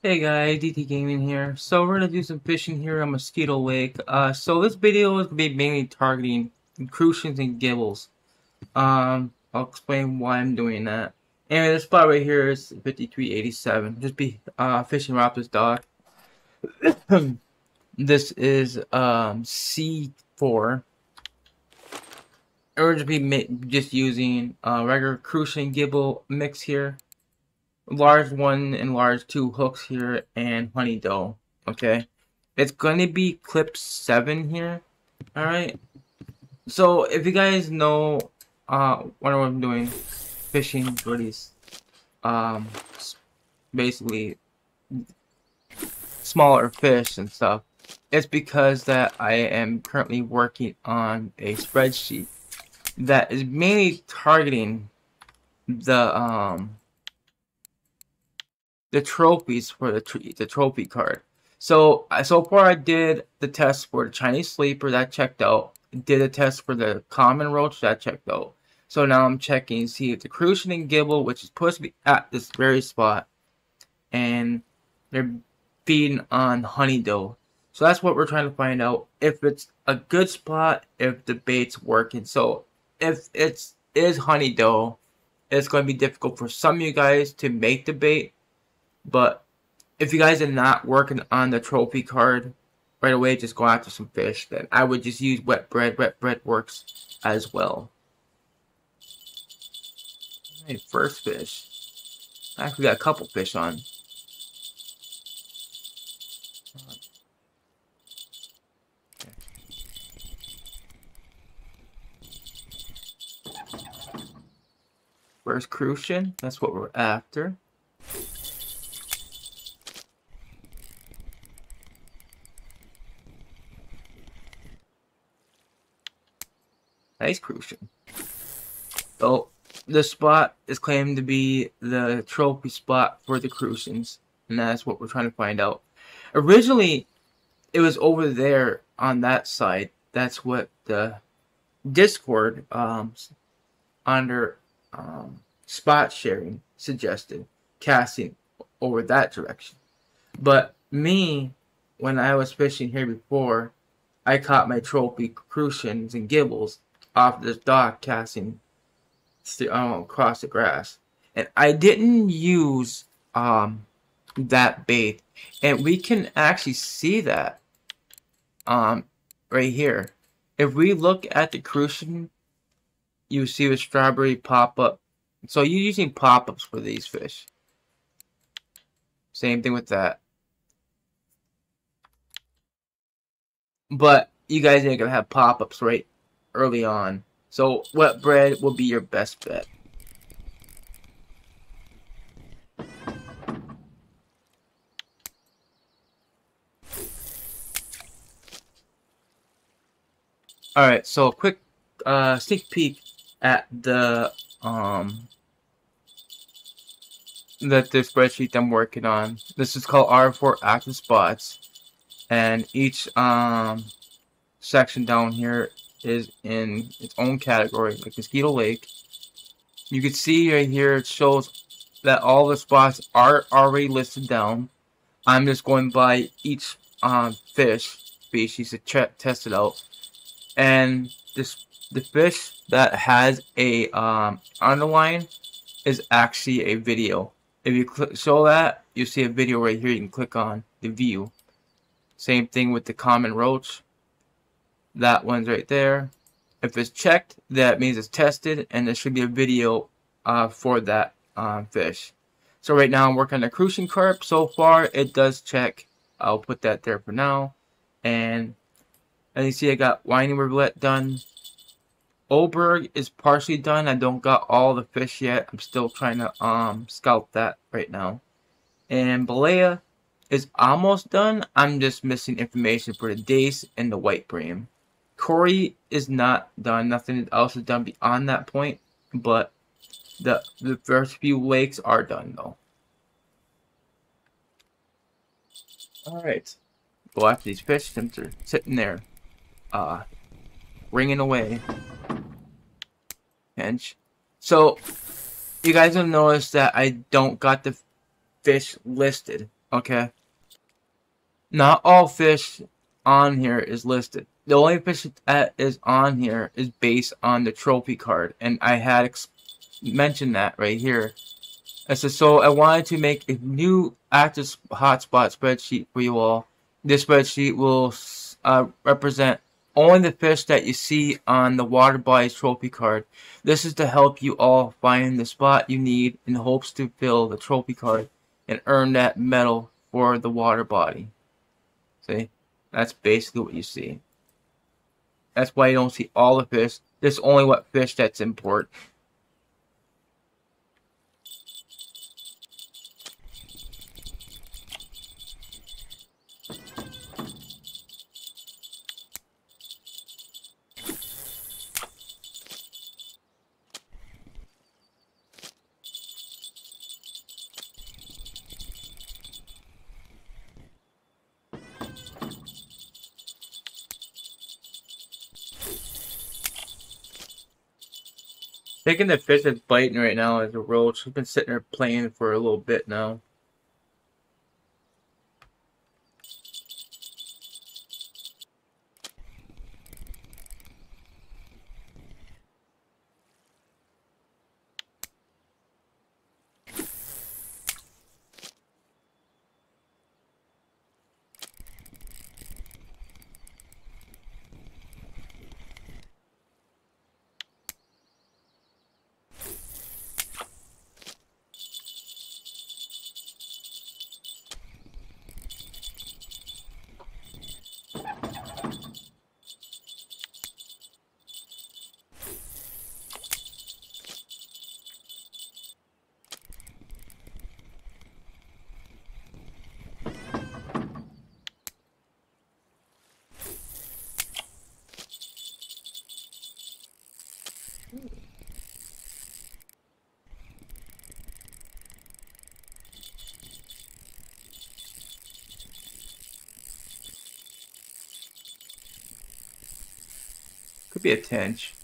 Hey guys, DT Gaming here. So we're gonna do some fishing here on Mosquito Lake. Uh, so this video is gonna be mainly targeting crucians and gibels. Um, I'll explain why I'm doing that. Anyway, this spot right here is 5387. Just be uh fishing around this dock. this is um C4. Or just be just using uh regular crucian gibel mix here large one and large two hooks here and honey dough. Okay. It's going to be clip 7 here. Alright. So if you guys know uh what I'm doing, fishing these um basically smaller fish and stuff, it's because that I am currently working on a spreadsheet that is mainly targeting the um the trophies for the the trophy card. So uh, so far I did the test for the Chinese sleeper that checked out. Did a test for the common roach that checked out. So now I'm checking see if the crucian gibel, which is supposed to be at this very spot, and they're feeding on honey dough. So that's what we're trying to find out if it's a good spot, if the bait's working. So if it's is honey dough, it's going to be difficult for some of you guys to make the bait but if you guys are not working on the trophy card right away, just go after some fish. Then I would just use wet bread. Wet bread works as well. First fish. I actually got a couple fish on. First crucian, that's what we're after. Nice crucian. So, the spot is claimed to be the trophy spot for the crucians. And that's what we're trying to find out. Originally, it was over there on that side. That's what the Discord um, under um, spot sharing suggested. Casting over that direction. But me, when I was fishing here before, I caught my trophy crucians and gibels off this dock casting um, across the grass. And I didn't use um, that bait. And we can actually see that um, right here. If we look at the crucian, you see the strawberry pop-up. So you're using pop-ups for these fish. Same thing with that. But you guys ain't gonna have pop-ups right early on. So wet bread will be your best bet. Alright, so a quick uh, sneak peek at the um that the spreadsheet I'm working on. This is called R4 active spots. And each um section down here is in its own category, like Mosquito Lake. You can see right here it shows that all the spots are already listed down. I'm just going by each um, fish species to test it out. And this the fish that has a um, underline is actually a video. If you click, show that, you see a video right here. You can click on the view. Same thing with the common roach. That one's right there. If it's checked, that means it's tested, and there should be a video uh, for that um, fish. So right now I'm working on the crucian carp. So far, it does check. I'll put that there for now. And as you see, I got Winding Rivulet done. Old Burg is partially done. I don't got all the fish yet. I'm still trying to um scout that right now. And Belaya is almost done. I'm just missing information for the dace and the white bream. Kuori is not done. Nothing else is done beyond that point. But the the first few lakes are done though. Alright. Go after these fish since they're sitting there. Uh ringing away. Pinch. So you guys will notice that I don't got the fish listed. Okay. Not all fish on here is listed. The only fish that is on here is based on the trophy card, and I had mentioned that right here. I said, so I wanted to make a new active hotspot spreadsheet for you all. This spreadsheet will uh, represent only the fish that you see on the water body's trophy card. This is to help you all find the spot you need in hopes to fill the trophy card and earn that medal for the water body. See? That's basically what you see. That's why you don't see all the fish. There's only what fish that's important. Taking the fish that's biting right now is a roach. She's been sitting there playing for a little bit now. Could be a tench.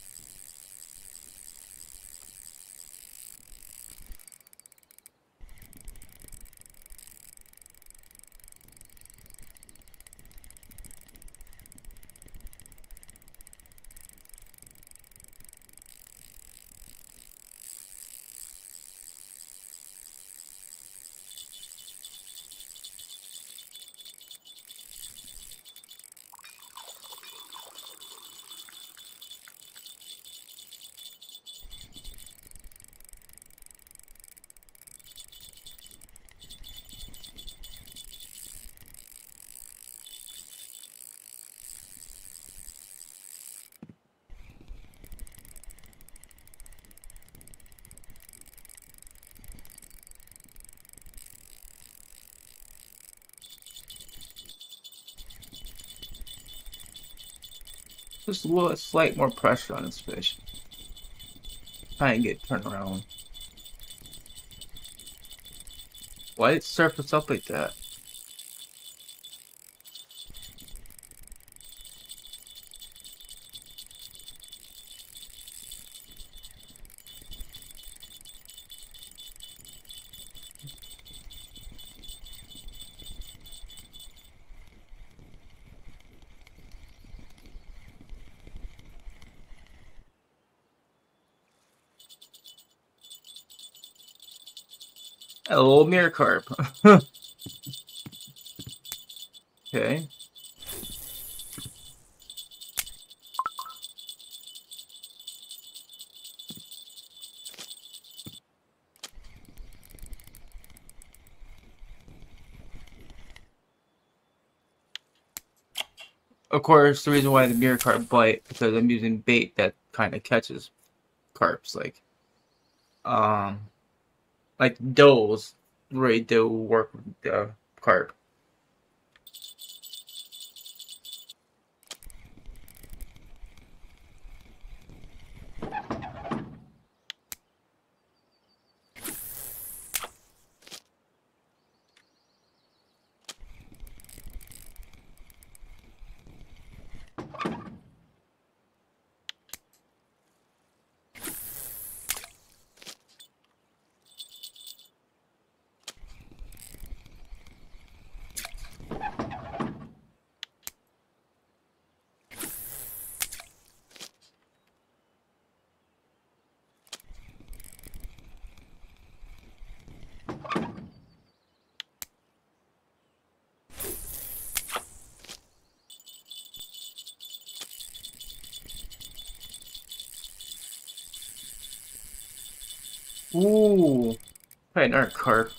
Just a little slight more pressure on this fish. Try and get turned around. Why did it surface up like that? A little mirror carp. okay. Of course, the reason why the mirror carp bite because I'm using bait that kind of catches carps, like um like those really do work with the carp. Ooh. Probably another carp.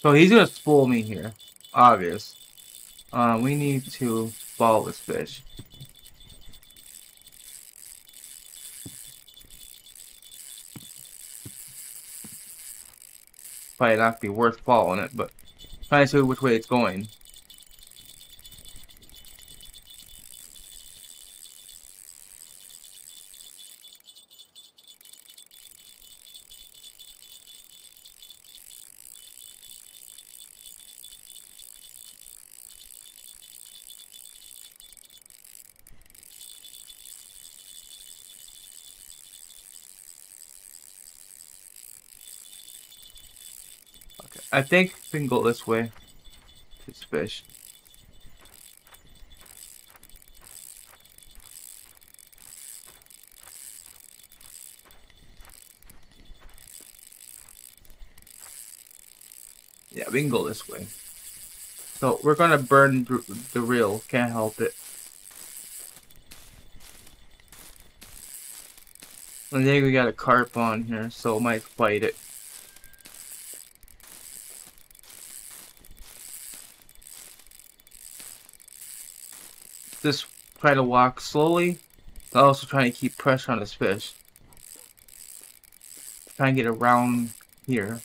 So he's gonna spool me here. Obvious. Uh, we need to follow this fish. Probably not be worth following it, but trying to see which way it's going. I think we can go this way. This fish. Yeah, we can go this way. So we're gonna burn the reel. Can't help it. I think we got a carp on here, so might fight it. Just try to walk slowly, but also trying to keep pressure on this fish. Try and get around here.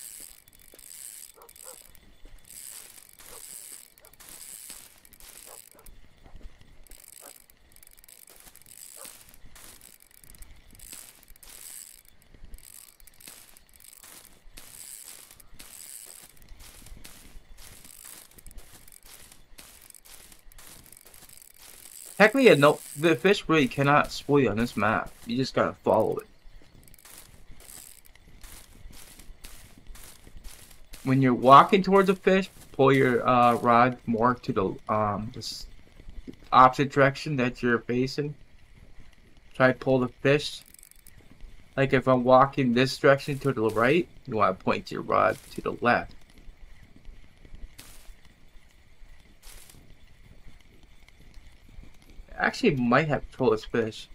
Technically, no, the fish really cannot spoil you on this map. You just gotta follow it. When you're walking towards a fish, pull your uh, rod more to the um, opposite direction that you're facing. Try to pull the fish. Like if I'm walking this direction to the right, you want to point your rod to the left. Actually might have told this fish.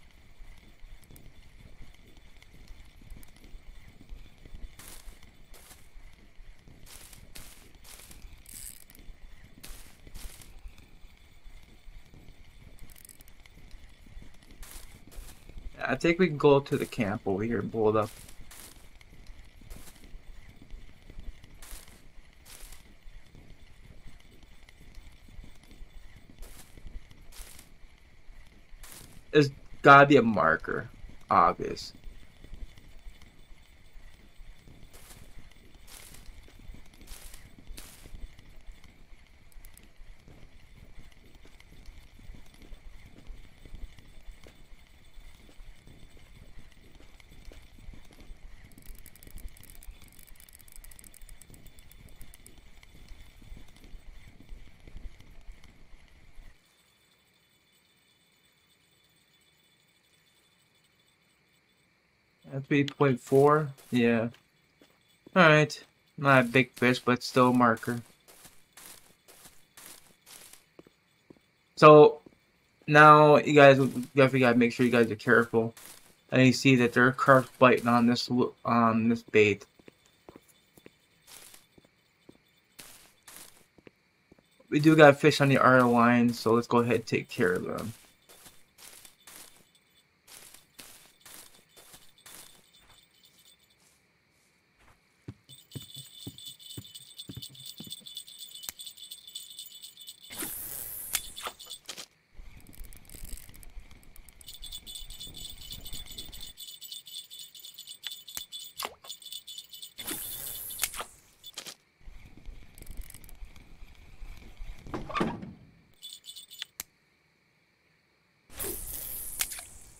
I think we can go to the camp over here and blow it up. there's gotta be a marker, obvious. That's 8.4? Yeah. Alright. Not a big fish, but still a marker. So, now you guys definitely gotta make sure you guys are careful. And you see that there are carps biting on this on this bait. We do got fish on the R line, so let's go ahead and take care of them.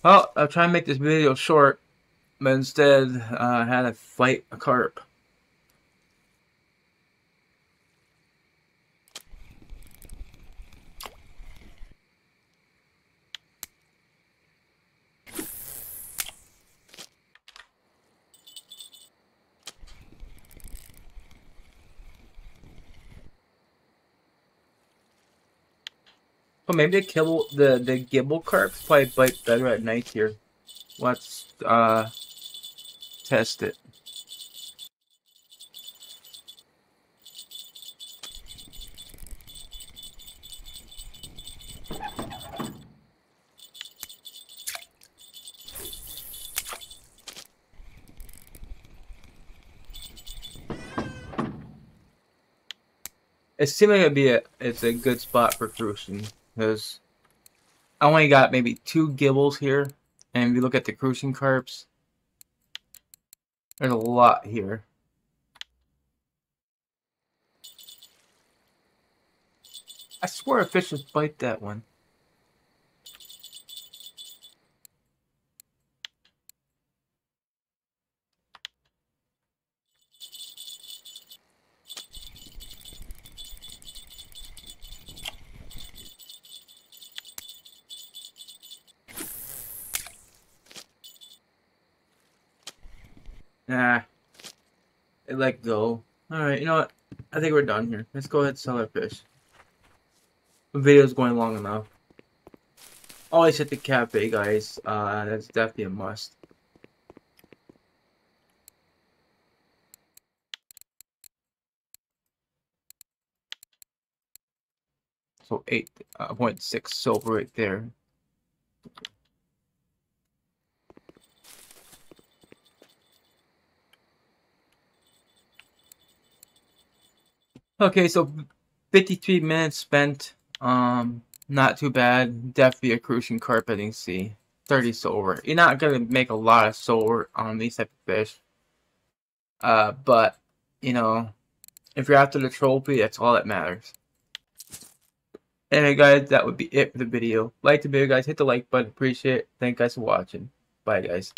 Well, I'll try and make this video short, but instead uh, I had to fight a carp. Well, maybe the gibel, the the gibel carps probably bite better at night here. Let's uh test it. It seems like it'd be a it's a good spot for crucian because I only got maybe two gibels here, and if you look at the crucian carps, there's a lot here. I swear a fish would bite that one. Nah. It let go. Alright, you know what? I think we're done here. Let's go ahead and sell our fish. The video's going long enough. Always hit the cafe, guys. Uh, that's definitely a must. So 8.6 uh, silver right there. Okay, so 53 minutes spent. Um, not too bad. Definitely a crucian carpeting sea. 30 silver. You're not gonna make a lot of silver on these type of fish. Uh, but you know, if you're after the trophy, that's all that matters. Anyway, guys, that would be it for the video. Like the video, guys. Hit the like button. Appreciate it. Thank you guys for watching. Bye, guys.